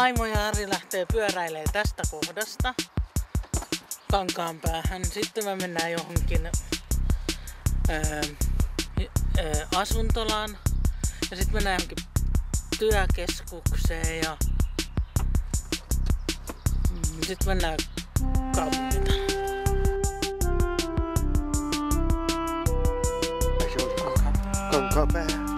Aimo ja Harri lähtee pyöräilee tästä kohdasta kankaan päähän. Sitten me mennään johonkin öö, öö, asuntolaan ja sitten mennään johonkin työkeskukseen ja mm, sitten mennään kaupungita. Kankapää. Hei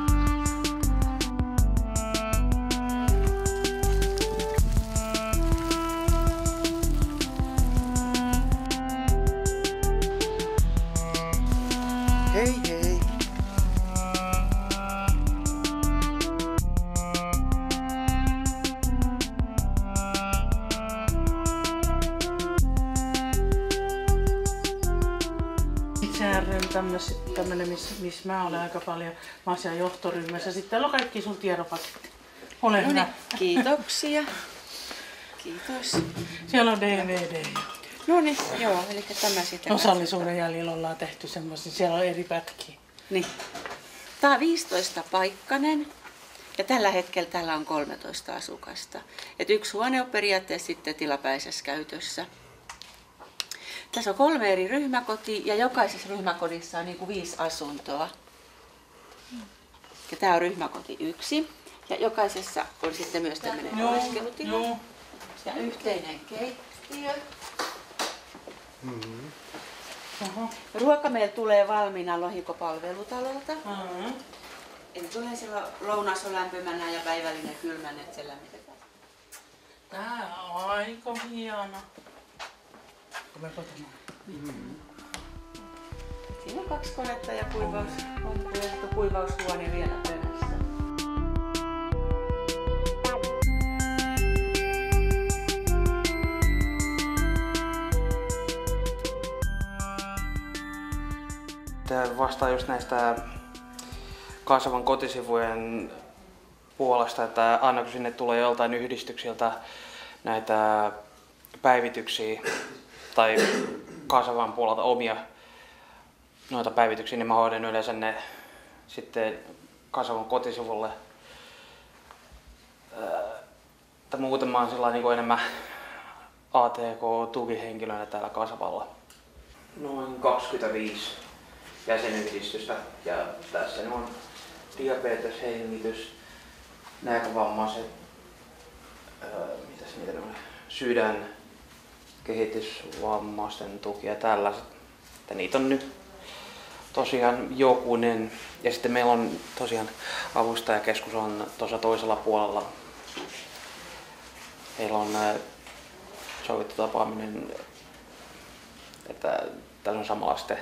On tämmönen, missä miss mä olen aika paljon. Mä oon siellä johtoryhmässä. Sitten täällä on kaikki sun tiedopaketti. Ole No hyvä. niin, kiitoksia. Kiitos. Siellä on DVD. No niin, joo, eli tämä sitten. Osallisuuden jäljellä ollaan tehty semmoisia. Siellä on eri pätkiä. Niin. Tämä on 15 paikkanen ja tällä hetkellä täällä on 13 asukasta. Et yksi huone on periaatteessa sitten tilapäisessä käytössä. Tässä on kolme eri ryhmäkotia ja jokaisessa ryhmäkodissa on niin kuin viisi asuntoa. Ja tämä on ryhmäkoti yksi. Ja jokaisessa on sitten myös tämmöinen oleskelutila joo. ja yhteinen keittiö. Oho. Ruoka meillä tulee valmiina lohikopalvelutalolta. Mm-hmm. Eli tulee silloin lounas on lämpimänä ja päivällinen kylmän, että se lämmitetään. Tää on aika hieno. Me kotona. Siinä on kaksi konetta ja kuivaus, on ja kuivaushuone vielä perässä. Tää vastaa just näistä kasvavan kotisivujen puolesta, että aina kun sinne tulee joltain yhdistyksiltä näitä päivityksiä tai kasvavan puolelta omia noita päivityksiä, niin mä hoidan yleensä ne sitten kasvavan kotisivulle. Tai muuten mä oon niin enemmän ATK-tukihenkilönä täällä Kasavalla. Noin 25 jäsenyhdistystä ja tässä on diabetes, hengitys, näkövammaiset, öö, mitäs niitä on, sydän, kehitysvammaisten tuki ja tällaiset. Että niitä on nyt tosiaan jokunen. Ja sitten meillä on tosiaan avustajakeskus on tuossa toisella puolella. Heillä on sovittu tapaaminen, että tässä on samalla sitten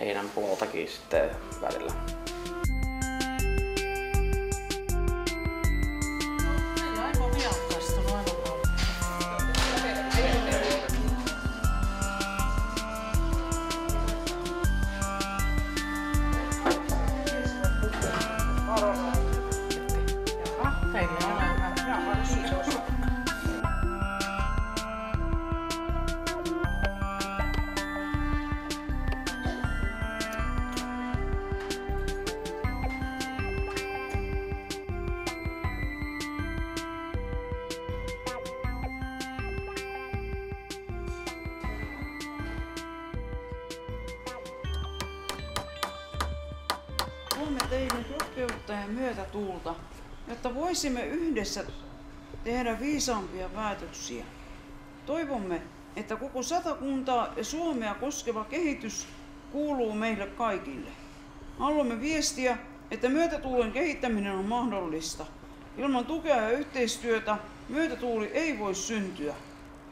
heidän puoltakin sitten välillä. Luomme teille rohkeutta ja myötätuulta, jotta voisimme yhdessä tehdä viisaampia päätöksiä. Toivomme, että koko satakuntaa ja Suomea koskeva kehitys kuuluu meille kaikille. Haluamme viestiä, että myötätuulen kehittäminen on mahdollista. Ilman tukea ja yhteistyötä myötätuuli ei voi syntyä.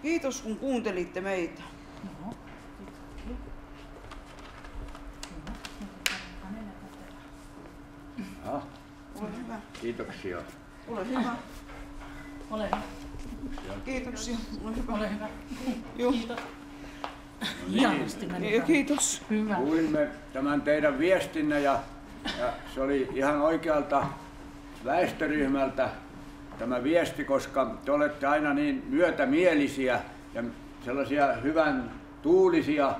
Kiitos kun kuuntelitte meitä. Ah, Ole hyvä. kiitoksia. Ole hyvä. Ole hyvä. Kiitoksia. Ole hyvä. Ole hyvä. Joo. Hienosti meni. Ja kiitos. Hyvä. Kuulimme tämän teidän viestinne ja, ja se oli ihan oikealta väestöryhmältä tämä viesti, koska te olette aina niin myötämielisiä ja sellaisia hyvän tuulisia.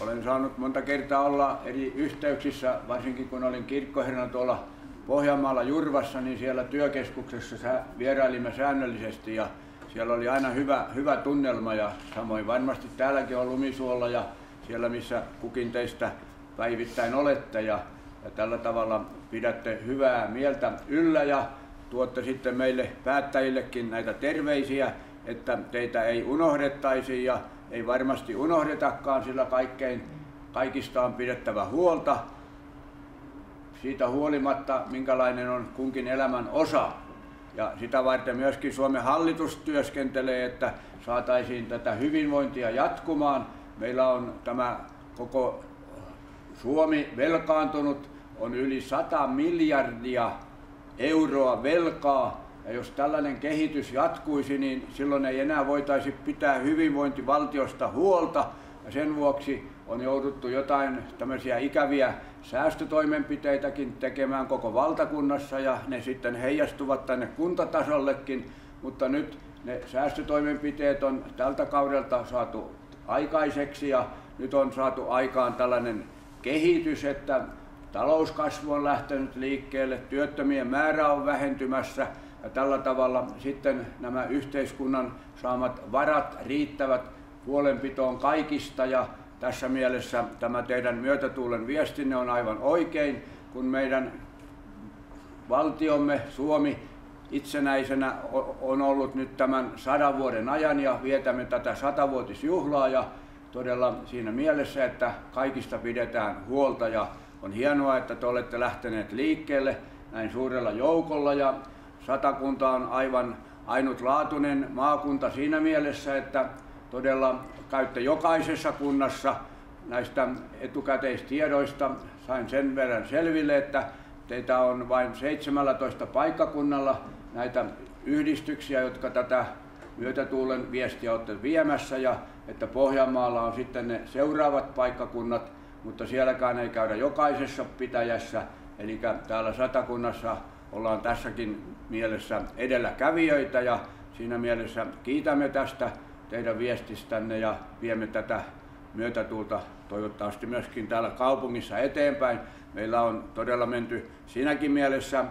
Olen saanut monta kertaa olla eri yhteyksissä, varsinkin kun olin kirkkoherrana tuolla Pohjanmaalla Jurvassa, niin siellä työkeskuksessa vierailimme säännöllisesti ja siellä oli aina hyvä, hyvä tunnelma ja samoin varmasti täälläkin on lumisuolla ja siellä missä kukin teistä päivittäin olette ja, ja tällä tavalla pidätte hyvää mieltä yllä ja tuotte sitten meille päättäjillekin näitä terveisiä, että teitä ei unohdettaisi ja ei varmasti unohdetakaan, sillä kaikkein, kaikista on pidettävä huolta siitä huolimatta, minkälainen on kunkin elämän osa. Ja sitä varten myöskin Suomen hallitus työskentelee, että saataisiin tätä hyvinvointia jatkumaan. Meillä on tämä koko Suomi velkaantunut, on yli 100 miljardia euroa velkaa. Ja jos tällainen kehitys jatkuisi, niin silloin ei enää voitaisi pitää hyvinvointivaltiosta huolta. Ja sen vuoksi on jouduttu jotain tämmöisiä ikäviä säästötoimenpiteitäkin tekemään koko valtakunnassa ja ne sitten heijastuvat tänne kuntatasollekin, mutta nyt ne säästötoimenpiteet on tältä kaudelta saatu aikaiseksi ja nyt on saatu aikaan tällainen kehitys, että talouskasvu on lähtenyt liikkeelle, työttömien määrä on vähentymässä ja tällä tavalla sitten nämä yhteiskunnan saamat varat riittävät huolenpitoon kaikista. Ja tässä mielessä tämä teidän myötätuulen viestinne on aivan oikein, kun meidän valtiomme Suomi itsenäisenä on ollut nyt tämän sadan vuoden ajan ja vietämme tätä satavuotisjuhlaa. Ja todella siinä mielessä, että kaikista pidetään huolta. Ja on hienoa, että te olette lähteneet liikkeelle näin suurella joukolla. Ja satakunta on aivan ainutlaatuinen maakunta siinä mielessä, että todella käytte jokaisessa kunnassa näistä etukäteistiedoista. Sain sen verran selville, että teitä on vain 17 paikkakunnalla näitä yhdistyksiä, jotka tätä myötätuulen viestiä olette viemässä ja että Pohjanmaalla on sitten ne seuraavat paikkakunnat, mutta sielläkään ei käydä jokaisessa pitäjässä. Eli täällä satakunnassa ollaan tässäkin mielessä edelläkävijöitä ja siinä mielessä kiitämme tästä teidän viestistänne ja viemme tätä myötätuulta toivottavasti myöskin täällä kaupungissa eteenpäin. Meillä on todella menty siinäkin mielessä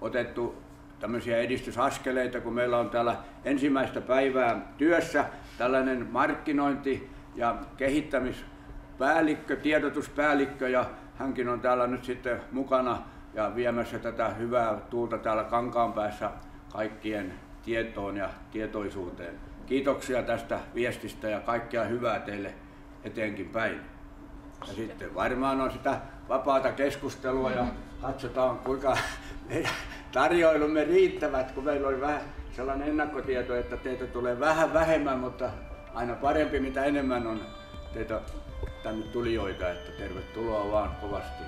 otettu tämmöisiä edistysaskeleita, kun meillä on täällä ensimmäistä päivää työssä tällainen markkinointi- ja kehittämispäällikkö, tiedotuspäällikkö, ja hänkin on täällä nyt sitten mukana ja viemässä tätä hyvää tuulta täällä kankaan päässä kaikkien tietoon ja tietoisuuteen. Kiitoksia tästä viestistä ja kaikkea hyvää teille eteenkin päin. Ja sitten varmaan on sitä vapaata keskustelua ja katsotaan kuinka meidän tarjoilumme riittävät, kun meillä oli vähän sellainen ennakkotieto, että teitä tulee vähän vähemmän, mutta aina parempi mitä enemmän on teitä tänne tulijoita, että tervetuloa vaan kovasti.